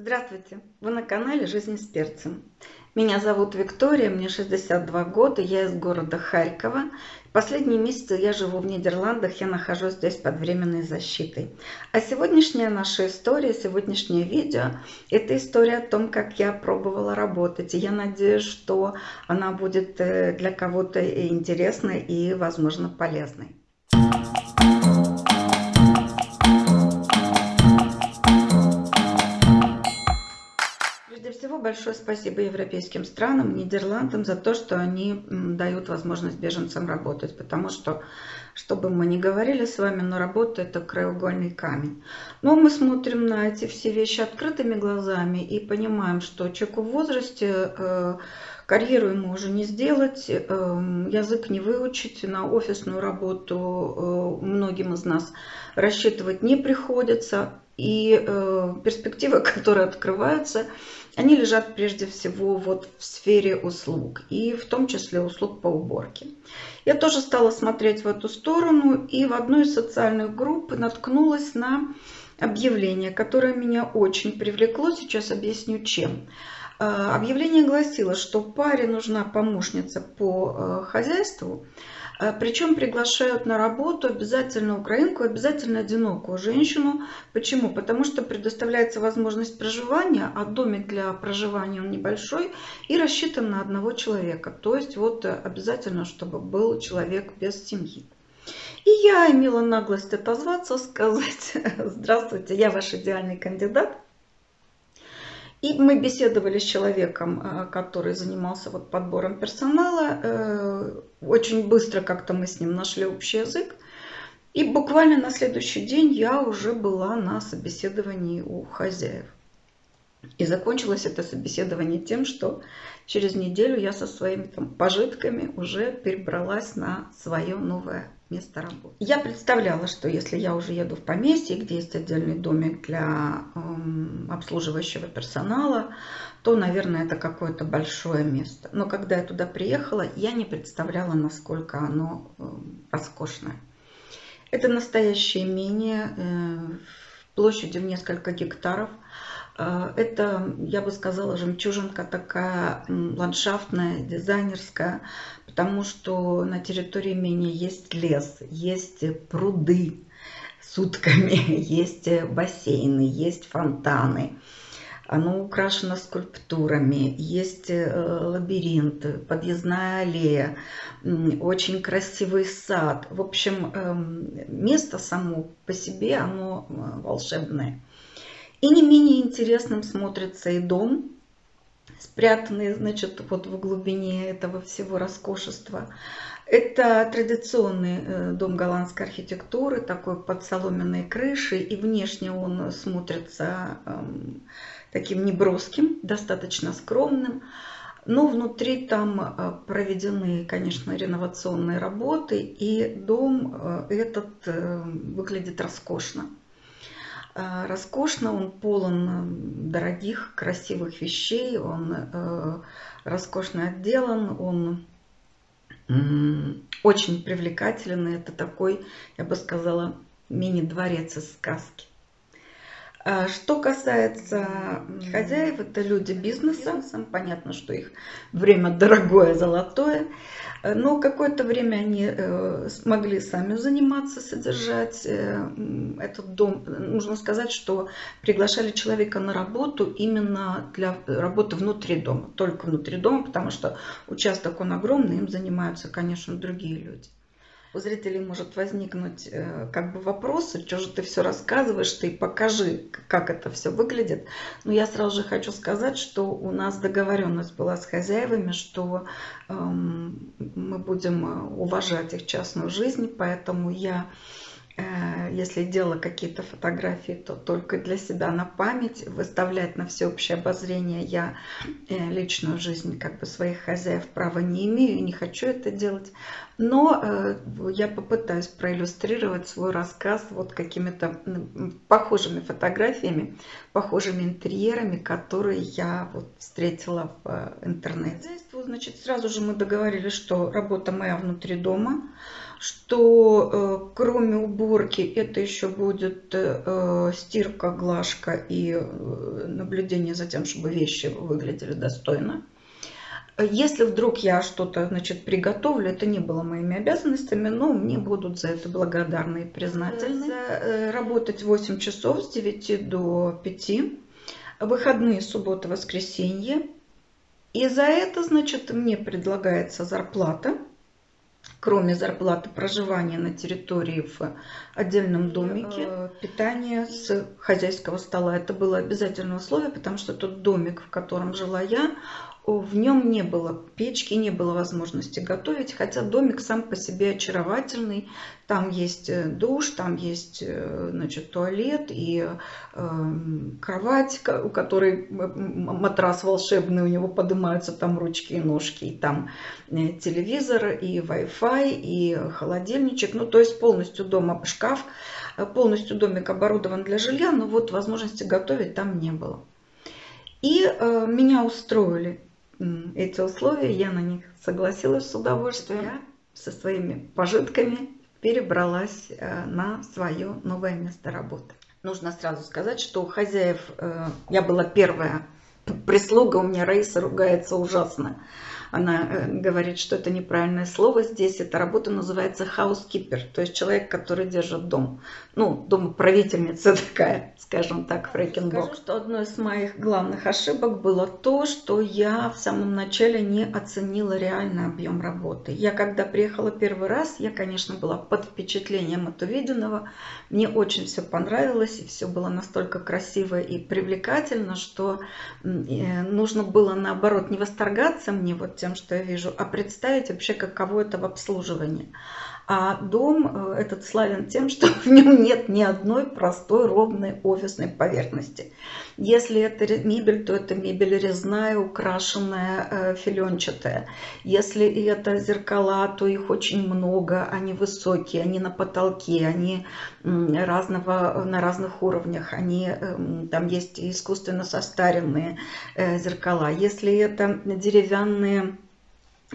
Здравствуйте! Вы на канале «Жизнь с перцем». Меня зовут Виктория, мне 62 года, я из города Харькова. Последние месяцы я живу в Нидерландах, я нахожусь здесь под временной защитой. А сегодняшняя наша история, сегодняшнее видео, это история о том, как я пробовала работать. И я надеюсь, что она будет э, для кого-то интересной и, возможно, полезной. Большое спасибо европейским странам, Нидерландам за то, что они дают возможность беженцам работать, потому что, что бы мы ни говорили с вами, но работа это краеугольный камень. Но мы смотрим на эти все вещи открытыми глазами и понимаем, что человеку в возрасте э, карьеру ему уже не сделать, э, язык не выучить, на офисную работу э, многим из нас рассчитывать не приходится. И э, перспективы, которые открываются, они лежат прежде всего вот в сфере услуг, и в том числе услуг по уборке. Я тоже стала смотреть в эту сторону, и в одной из социальных групп наткнулась на объявление, которое меня очень привлекло, сейчас объясню чем. Э, объявление гласило, что паре нужна помощница по э, хозяйству, Причем приглашают на работу обязательно украинку, обязательно одинокую женщину. Почему? Потому что предоставляется возможность проживания, а домик для проживания он небольшой и рассчитан на одного человека. То есть вот обязательно, чтобы был человек без семьи. И я имела наглость отозваться, сказать, здравствуйте, я ваш идеальный кандидат. И мы беседовали с человеком, э, который занимался вот подбором персонала. Э, очень быстро как-то мы с ним нашли общий язык. И буквально на следующий день я уже была на собеседовании у хозяев. И закончилось это собеседование тем, что через неделю я со своими там, пожитками уже перебралась на свое новое место работы. Я представляла, что если я уже еду в поместье, где есть отдельный домик для э, обслуживающего персонала, то, наверное, это какое-то большое место. Но когда я туда приехала, я не представляла, насколько оно э, роскошное. Это настоящее имение э, площадью в несколько гектаров. Э, это, я бы сказала, жемчужинка такая ландшафтная, дизайнерская, потому что на территории имения есть лес, есть пруды сутками, есть бассейны, есть фонтаны. Оно украшено скульптурами, есть э, лабиринт, подъездная аллея, очень красивый сад. В общем, эм, место само по себе, оно э, волшебное. И не менее интересным смотрится и дом, спрятанные, значит, вот в глубине этого всего роскошества. Это традиционный э, дом голландской архитектуры, такой под соломенной крышей, и внешне он смотрится эм, таким неброским, достаточно скромным. Но внутри там э, проведены, конечно, реновационные работы, и дом э, этот выглядит роскошно. Э, роскошно, он полон дорогих, красивых вещей, он э, роскошно отделан, он очень привлекательный. Это такой, я бы сказала, мини-дворец из сказки. А что касается хозяев, это люди бизнеса. Понятно, что их время дорогое, золотое. Э, но какое-то время они э, смогли сами заниматься, содержать э, этот дом. Нужно сказать, что приглашали человека на работу именно для работы внутри дома, только внутри дома, потому что участок он огромный, им занимаются, конечно, другие люди у зрителей может возникнуть э, как бы вопросы, что же ты все рассказываешь, ты покажи, как это все выглядит. Но я сразу же хочу сказать, что у нас договоренность была с хозяевами, что эм, мы будем э, уважать их частную жизнь, поэтому я если делала какие-то фотографии, то только для себя на память, выставлять на всеобщее обозрение я э, личную жизнь как бы своих хозяев права не имею и не хочу это делать. Но э, я попытаюсь проиллюстрировать свой рассказ вот какими-то похожими фотографиями, похожими интерьерами, которые я вот встретила в интернете. Значит, сразу же мы договорились, что работа моя внутри дома, что э, кроме уборки это еще будет э, стирка, глажка и э, наблюдение за тем, чтобы вещи выглядели достойно. Если вдруг я что-то значит, приготовлю, это не было моими обязанностями, но мне будут за это благодарны и признательны. Работать 8 часов с 9 до 5, выходные, суббота, воскресенье. И за это, значит, мне предлагается зарплата кроме зарплаты проживания на территории в отдельном домике, э, питание с хозяйского стола. Это было обязательное условие, потому что тот домик, в котором жила я, в нем не было печки, не было возможности готовить, хотя домик сам по себе очаровательный. Там есть э, душ, там есть э, значит, туалет и э, кровать, у которой матрас волшебный, у него поднимаются там ручки и ножки, и там телевизор, и Wi-Fi, и холодильничек. Ну, то есть полностью дома шкаф, полностью домик оборудован для жилья, но вот возможности готовить там не было. И э, меня устроили эти условия, я на них согласилась с удовольствием. Я со своими пожитками перебралась э, на свое новое место работы. Нужно сразу сказать, что у хозяев э, я была первая прислуга, у меня Раиса ругается ужасно она э, говорит, что это неправильное слово здесь. Эта работа называется housekeeper, то есть человек, который держит дом. Ну, домоправительница такая, скажем так, Фрейкенбок. Скажу, что одной из моих главных ошибок было то, что я в самом начале не оценила реальный объем работы. Я когда приехала первый раз, я, конечно, была под впечатлением от увиденного. Мне очень все понравилось, и все было настолько красиво и привлекательно, что э, нужно было, наоборот, не восторгаться мне вот тем, что я вижу, а представить вообще, каково это в обслуживании. А дом э, этот славен тем, что в нем нет ни одной простой ровной офисной поверхности. Если это мебель, то это мебель резная, украшенная, э, филенчатая. Если это зеркала, то их очень много, они высокие, они на потолке, они разного, на разных уровнях, они, эм, там есть искусственно состаренные э, зеркала. Если это деревянные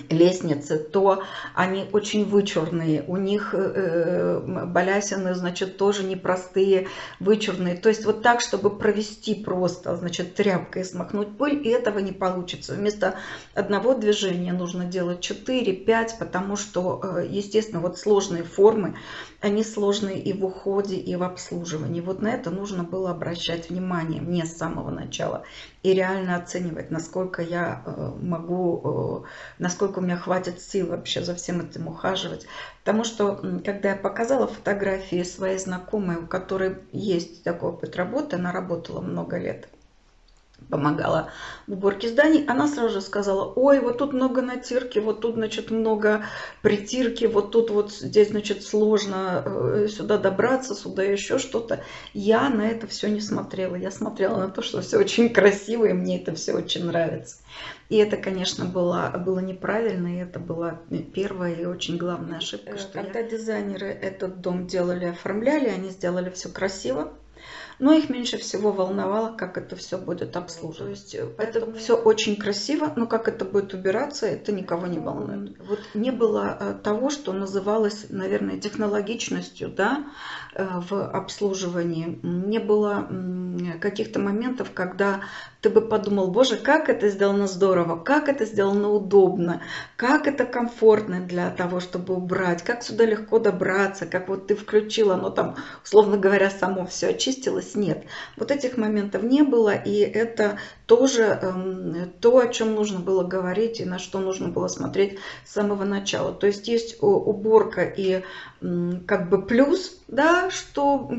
лестницы, то они очень вычурные, у них э, балясины, значит, тоже непростые, вычурные. То есть вот так, чтобы провести просто, значит, тряпкой смахнуть пыль, и этого не получится. Вместо одного движения нужно делать 4-5, потому что, э, естественно, вот сложные формы, они сложные и в уходе, и в обслуживании. Вот на это нужно было обращать внимание мне с самого начала и реально оценивать, насколько я э, могу, насколько сколько у меня хватит сил вообще за всем этим ухаживать. Потому что, когда я показала фотографии своей знакомой, у которой есть такой опыт работы, она работала много лет, помогала в уборке зданий, она сразу же сказала, ой, вот тут много натирки, вот тут, значит, много притирки, вот тут вот здесь, значит, сложно э, сюда добраться, сюда еще что-то. Я на это все не смотрела. Я смотрела на то, что все очень красиво, и мне это все очень нравится. И это, конечно, было, было неправильно, и это была первая и очень главная ошибка. Э, что Когда я... дизайнеры этот дом делали, оформляли, они сделали все красиво, но их меньше всего волновало, как это все будет обслуживать. То есть это все очень красиво, но как это будет убираться, это никого не волнует. Вот не было э, того, что называлось, наверное, технологичностью да, э, в обслуживании. Не было каких-то моментов, когда ты бы подумал, боже, как это сделано здорово, как это сделано удобно, как это комфортно для того, чтобы убрать, как сюда легко добраться, как вот ты включила, оно там, условно говоря, само все очистилось. Нет, вот этих моментов не было, и это тоже э, то, о чем нужно было говорить и на что нужно было смотреть с самого начала. То есть есть уборка и как бы плюс, да, что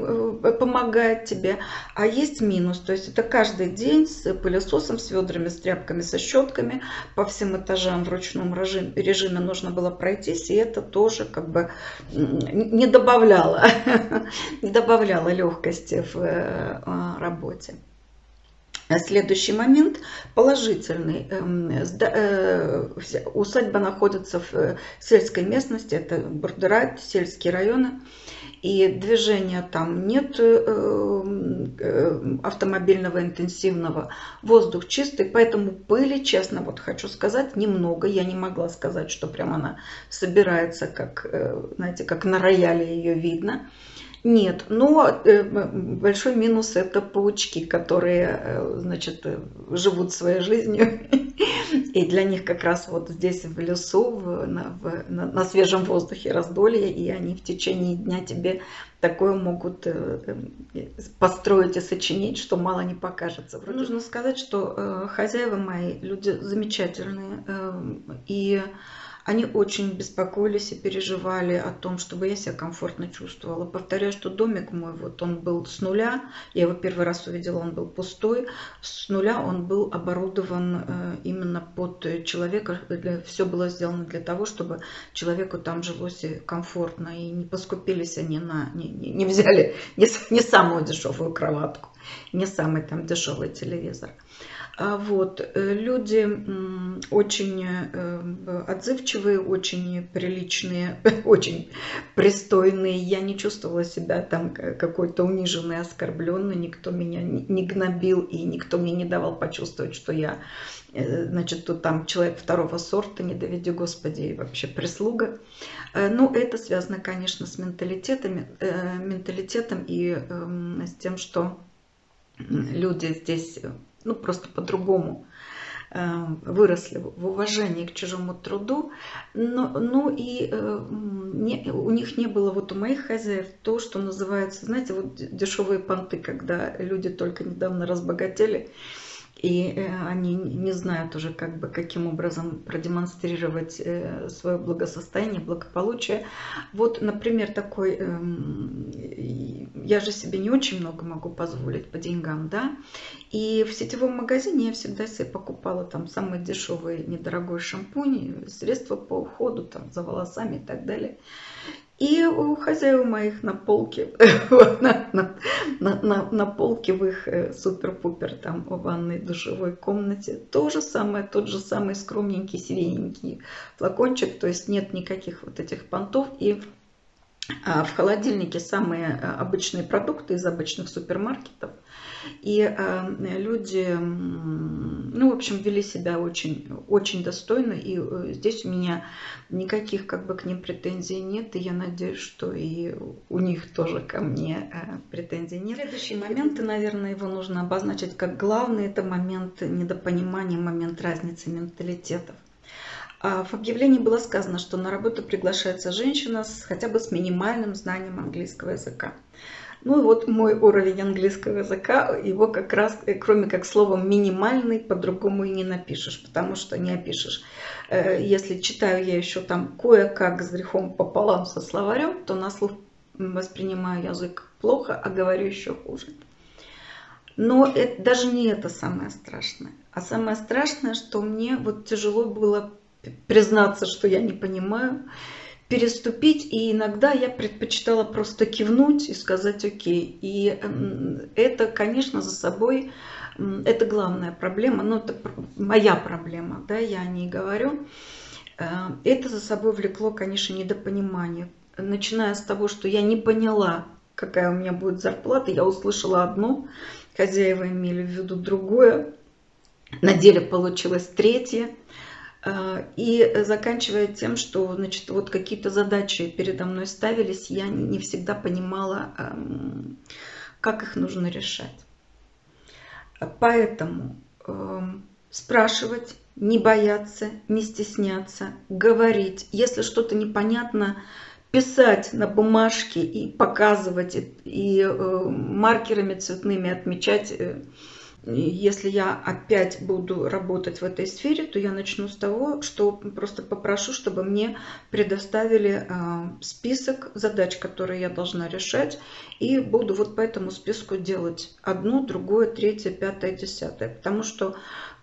э, помогает тебе, а есть минус. То есть это каждый день с пылесосом, с ведрами, с тряпками, со щетками по всем этажам в ручном режиме нужно было пройтись, и это тоже как бы не добавляло, не добавляло легкости в э, работе. Следующий момент положительный. Эм, э, усадьба находится в э, сельской местности, это boerderij, сельские районы и движения там нет э, э, автомобильного интенсивного, воздух чистый, поэтому пыли, честно, вот хочу сказать, немного. Я не могла сказать, что прям она собирается, как, э, знаете, как на рояле ее видно. Нет, но большой минус это паучки, которые, значит, живут своей жизнью. И для них как раз вот здесь в лесу, в, на, в, на, свежем воздухе раздолье, и они в течение дня тебе такое могут э, э, построить и сочинить, что мало не покажется. Вроде нужно сказать, что э, хозяева мои люди замечательные, э, и они очень беспокоились и переживали о том, чтобы я себя комфортно чувствовала. Повторяю, что домик мой, вот он был с нуля, я его первый раз увидела, он был пустой, с нуля он был оборудован э, именно под человека, все было сделано для того, чтобы человеку там жилось комфортно, и не поскупились они на, не, не, взяли не, не самую дешевую кроватку, не самый там дешевый телевизор. А вот. Э, люди очень э, отзывчивые, очень приличные, очень пристойные. Я не чувствовала себя там какой-то униженной, оскорбленной. Никто меня не гнобил и никто мне не давал почувствовать, что я э, значит, тут там человек второго сорта, не доведи Господи, и вообще прислуга. Ну, это связано, конечно, с менталитетами, менталитетом и эм, с тем, что люди здесь ну просто по-другому э, выросли в уважении к чужому труду, но, ну и э, не, у них не было вот у моих хозяев то, что называется, знаете, вот дешевые понты, когда люди только недавно разбогатели, и э, они не знают уже, как бы, каким образом продемонстрировать э, свое благосостояние, благополучие. Вот, например, такой, эм, я же себе не очень много могу позволить по деньгам, да, и в сетевом магазине я всегда себе покупала там самые дешевые, недорогой шампунь, средства по уходу там за волосами и так далее. И у хозяев моих на полке, на, на, на, на полке в их э, супер-пупер там в ванной душевой комнате то же самое, тот же самый скромненький сирененький флакончик, то есть нет никаких вот этих понтов. И в холодильнике самые э, обычные продукты из обычных супермаркетов – и э, люди, ну, в общем, вели себя очень, очень достойно. И э, здесь у меня никаких как бы к ним претензий нет. И я надеюсь, что и у них тоже ко мне претензий нет. Следующий момент, и, наверное, его нужно обозначить как главный. Это момент недопонимания, момент разницы менталитетов. А в объявлении было сказано, что на работу приглашается женщина с, хотя бы с минимальным знанием английского языка. Ну и вот мой уровень английского языка, его как раз, э, кроме как словом минимальный, по-другому и не напишешь, потому что не опишешь. Э, если читаю я еще там кое-как с грехом пополам со словарем, то на слух воспринимаю язык плохо, а говорю еще хуже. Но это, даже не это самое страшное. А самое страшное, что мне вот тяжело было признаться, что я не понимаю переступить, и иногда я предпочитала просто кивнуть и сказать окей. И это, конечно, за собой, это главная проблема, но это моя проблема, да, я о ней говорю. Э, это за собой влекло, конечно, недопонимание. Начиная с того, что я не поняла, какая у меня будет зарплата, я услышала одно, хозяева имели в виду другое, на деле получилось третье. А, и заканчивая тем, что значит, вот какие-то задачи передо мной ставились, я не всегда понимала, как их нужно решать. Поэтому спрашивать, не бояться, не стесняться, говорить. Если что-то непонятно, писать на бумажке и показывать, и э, маркерами цветными отмечать э, если я опять буду работать в этой сфере, то я начну с того, что просто попрошу, чтобы мне предоставили а, список задач, которые я должна решать, и буду вот по этому списку делать одно, другое, третье, пятое, десятое. Потому что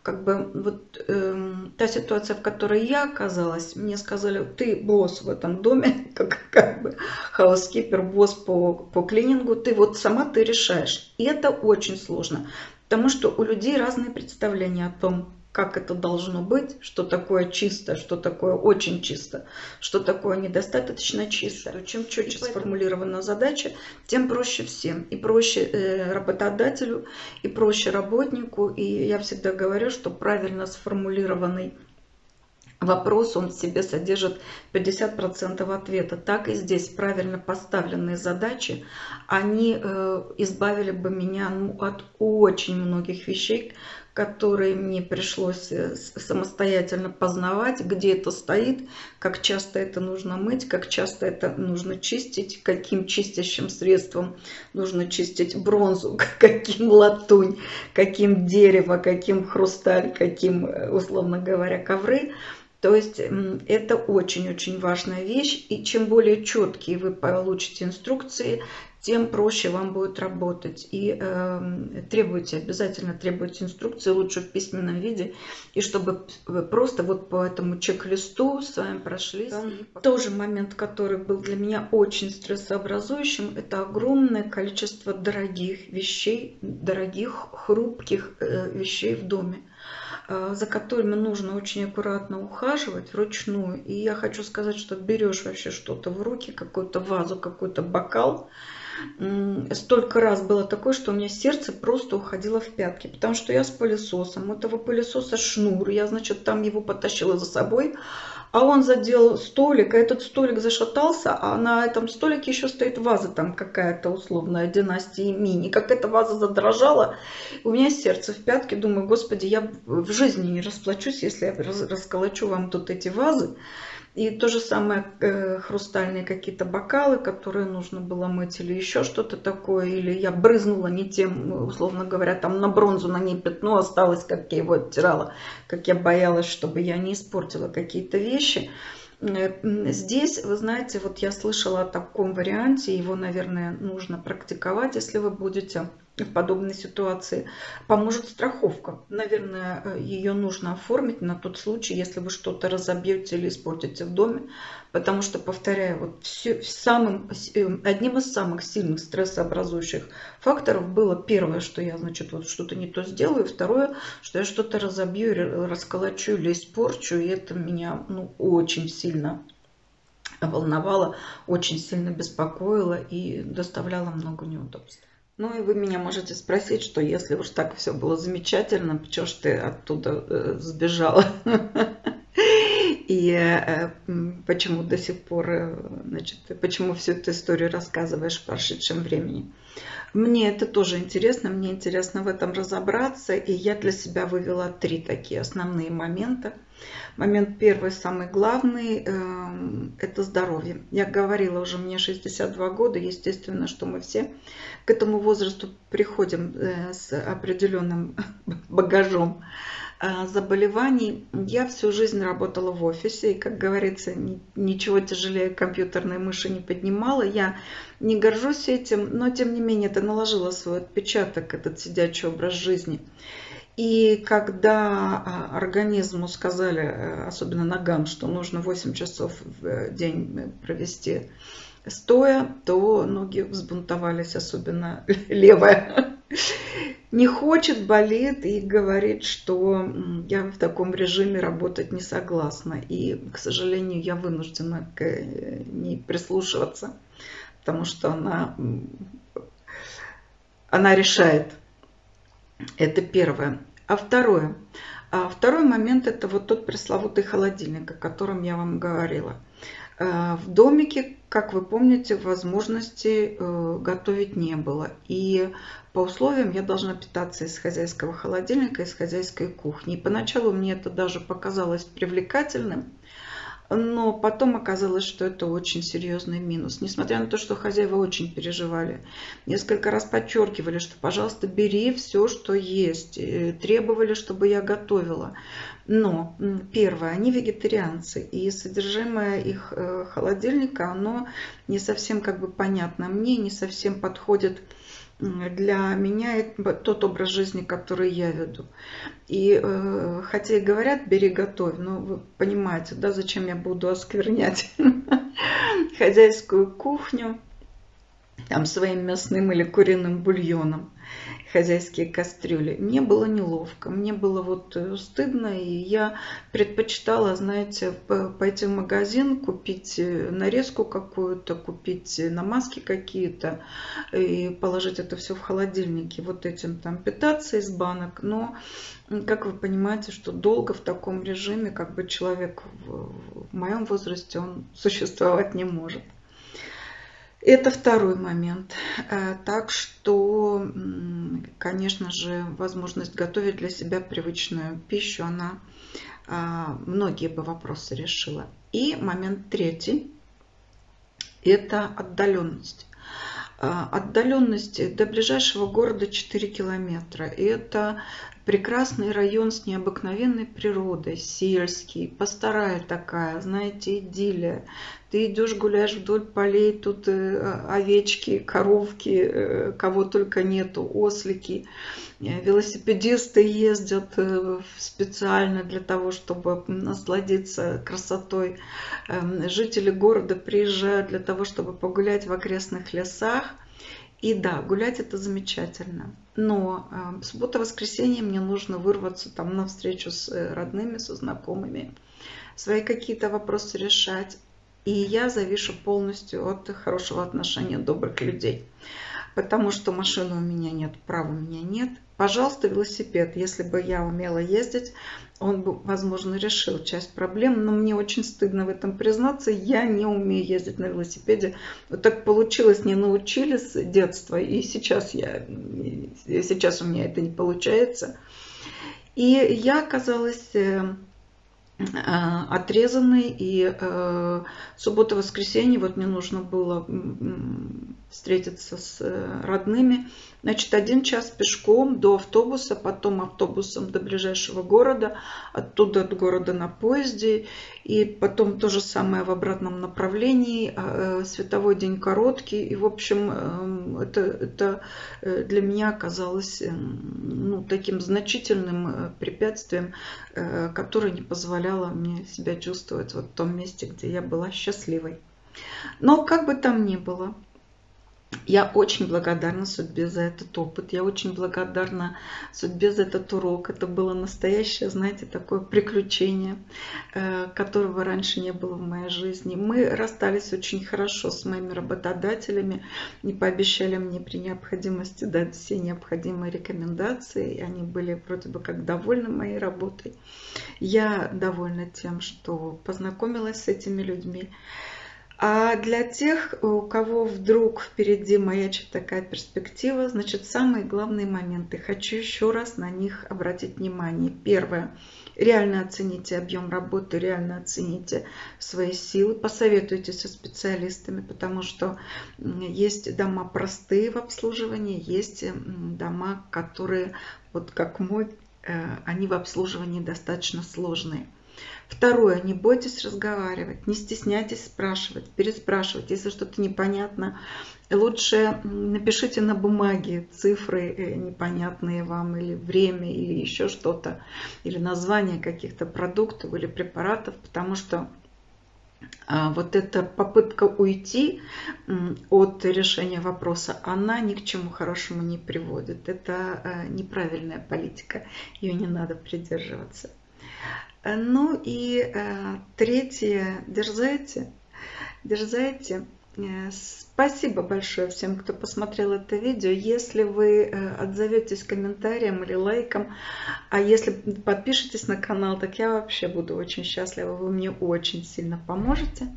как бы вот э, та ситуация, в которой я оказалась, мне сказали, ты босс в этом доме, как, как бы хаускипер, босс по, по клинингу, ты вот сама ты решаешь. И это очень сложно. Потому что у людей разные представления о том, как это должно быть, что такое чисто, что такое очень чисто, что такое недостаточно чисто. Чем четче сформулирована задача, тем проще всем. И проще э, работодателю, и проще работнику. И я всегда говорю, что правильно сформулированный вопрос, он в себе содержит 50% ответа. Так и здесь правильно поставленные задачи, они э, избавили бы меня ну, от очень многих вещей, которые мне пришлось э, самостоятельно познавать, где это стоит, как часто это нужно мыть, как часто это нужно чистить, каким чистящим средством нужно чистить бронзу, каким латунь, каким дерево, каким хрусталь, каким, э, условно говоря, ковры. То есть это очень-очень важная вещь, и чем более четкие вы получите инструкции, тем проще вам будет работать. И э, требуйте, обязательно требуйте инструкции, лучше в письменном виде, и чтобы просто вот по этому чек-листу с вами прошлись. Тоже момент, который был для меня очень стрессообразующим, это огромное количество дорогих вещей, дорогих, хрупких э, вещей в доме за которыми нужно очень аккуратно ухаживать вручную. И я хочу сказать, что берешь вообще что-то в руки, какую-то вазу, какой-то бокал, столько раз было такое, что у меня сердце просто уходило в пятки, потому что я с пылесосом, у этого пылесоса шнур, я, значит, там его потащила за собой, а он задел столик, а этот столик зашатался, а на этом столике еще стоит ваза там какая-то условная династии мини. Как эта ваза задрожала, у меня сердце в пятке, думаю, господи, я в жизни не расплачусь, если я расколочу вам тут эти вазы. И то же самое э, хрустальные какие-то бокалы, которые нужно было мыть или еще что-то такое. Или я брызнула не тем, условно говоря, там на бронзу на ней пятно осталось, как я его оттирала, как я боялась, чтобы я не испортила какие-то вещи. Э, здесь, вы знаете, вот я слышала о таком варианте, его, наверное, нужно практиковать, если вы будете в подобной ситуации поможет страховка. Наверное, э, ее нужно оформить на тот случай, если вы что-то разобьете или испортите в доме. Потому что, повторяю, вот все, самым, э, одним из самых сильных стрессообразующих факторов было первое, что я, значит, вот что-то не то сделаю, второе, что я что-то разобью, расколочу или испорчу, и это меня ну, очень сильно волновало, очень сильно беспокоило и доставляло много неудобств. Ну и вы меня можете спросить, что если уж так все было замечательно, почему ж ты оттуда э, сбежала? И э, почему до сих пор, э, значит, почему всю эту историю рассказываешь в прошедшем времени? Мне это тоже интересно, мне интересно в этом разобраться, и я для себя вывела три такие основные момента. Момент первый, самый главный, эм, это здоровье. Я говорила уже, мне 62 года, естественно, что мы все к этому возрасту приходим э, с определенным багажом заболеваний. Я всю жизнь работала в офисе, и, как говорится, ничего тяжелее компьютерной мыши не поднимала. Я не горжусь этим, но, тем не менее, это наложило свой отпечаток, этот сидячий образ жизни. И когда а, организму сказали, э, особенно ногам, что нужно 8 часов в день провести стоя, то ноги взбунтовались, особенно левая. Не хочет, болит и говорит, что я в таком режиме работать не согласна. И, к сожалению, я вынуждена к ней прислушиваться, потому что она, она решает это первое. А второе. А второй момент это вот тот пресловутый холодильник, о котором я вам говорила. Э, в домике, как вы помните, возможности э, готовить не было. И по условиям я должна питаться из хозяйского холодильника, из хозяйской кухни. И поначалу мне это даже показалось привлекательным, но потом оказалось, что это очень серьезный минус. Несмотря на то, что хозяева очень переживали. Несколько раз подчеркивали, что, пожалуйста, бери все, что есть. Требовали, чтобы я готовила. Но, первое, они вегетарианцы, и содержимое их э, холодильника, оно не совсем как бы понятно мне, не совсем подходит для меня тот образ жизни, который я веду. И э, хотя и говорят, бери, готовь, но вы понимаете, да, зачем я буду осквернять хозяйскую кухню там своим мясным или куриным бульоном. Хозяйские кастрюли. Мне было неловко, мне было вот э, стыдно, и я предпочитала, знаете, пойти в магазин, купить э, нарезку какую-то, купить э, намазки какие-то и положить это все в холодильник и вот этим там питаться из банок. Но, как вы понимаете, что долго в таком режиме, как бы человек в, в моем возрасте, он существовать не может. Это второй момент. Э, так что, конечно же, возможность готовить для себя привычную пищу, она а, многие бы вопросы решила. И момент третий – это отдаленность. А, отдаленность до ближайшего города 4 километра. И это прекрасный район с необыкновенной природой, сельский, пастораль такая, знаете, идиллия. Ты идешь, гуляешь вдоль полей, тут э, овечки, коровки, э, кого только нету, ослики. Э, велосипедисты ездят специально для того, чтобы насладиться красотой. Эм, жители города приезжают для того, чтобы погулять в окрестных лесах. И да, гулять это замечательно. Но э, в субботу-воскресенье мне нужно вырваться там на встречу с э, родными, со знакомыми, свои какие-то вопросы решать. И я завишу полностью от хорошего отношения добрых людей. Потому что машины у меня нет, права у меня нет. Пожалуйста, велосипед. Если бы я умела ездить, он бы, возможно, решил часть проблем, но мне очень стыдно в этом признаться. Я не умею ездить на велосипеде. Вот так получилось, не научили с детства, и сейчас, я, сейчас у меня это не получается. И я оказалась э, э, отрезанной, и э, суббота-воскресенье вот мне нужно было встретиться с родными. Значит, один час пешком до автобуса, потом автобусом до ближайшего города, оттуда от города на поезде, и потом то же самое в обратном направлении. А, э, световой день короткий, и, в общем, эм, это, это э, для меня оказалось эм, ну, таким значительным э, препятствием, которое не позволяло мне себя чувствовать вот в том месте, где я была счастливой. Но как бы там ни было, я очень благодарна судьбе за этот опыт. Я очень благодарна судьбе за этот урок. Это было настоящее, знаете, такое приключение, э, которого раньше не было в моей жизни. Мы расстались очень хорошо с моими работодателями. Не пообещали мне при необходимости дать все необходимые рекомендации. И они были вроде бы как довольны моей работой. Я довольна тем, что познакомилась с этими людьми. А для тех, у кого вдруг впереди маячит такая перспектива, значит, самые главные моменты. Хочу еще раз на них обратить внимание. Первое. Реально оцените объем работы, реально оцените свои силы, посоветуйтесь со специалистами, потому что есть дома простые в обслуживании, есть дома, которые, вот как мой, э, они в обслуживании достаточно сложные. Второе, не бойтесь разговаривать, не стесняйтесь спрашивать, переспрашивать. Если что-то непонятно, лучше напишите на бумаге цифры э, непонятные вам, или время, или еще что-то, или название каких-то продуктов или препаратов, потому что а, вот эта попытка уйти от решения вопроса, она ни к чему хорошему не приводит. Это э, неправильная политика, ее не надо придерживаться. Э, ну и э, третье, дерзайте, дерзайте. Э, спасибо большое всем, кто посмотрел это видео. Если вы отзоветесь комментарием или лайком, а если подпишетесь на канал, так я вообще буду очень счастлива. Вы мне очень сильно поможете.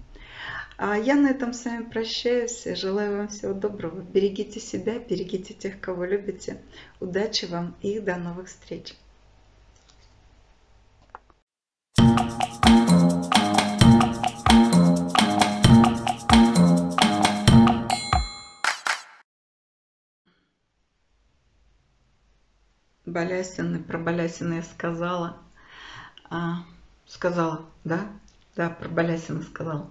А я на этом с вами прощаюсь. Желаю вам всего доброго. Берегите себя, берегите тех, кого любите. Удачи вам и до новых встреч. Балясины, про Балясина я сказала. А, сказала, да? Да, про Балясина сказала.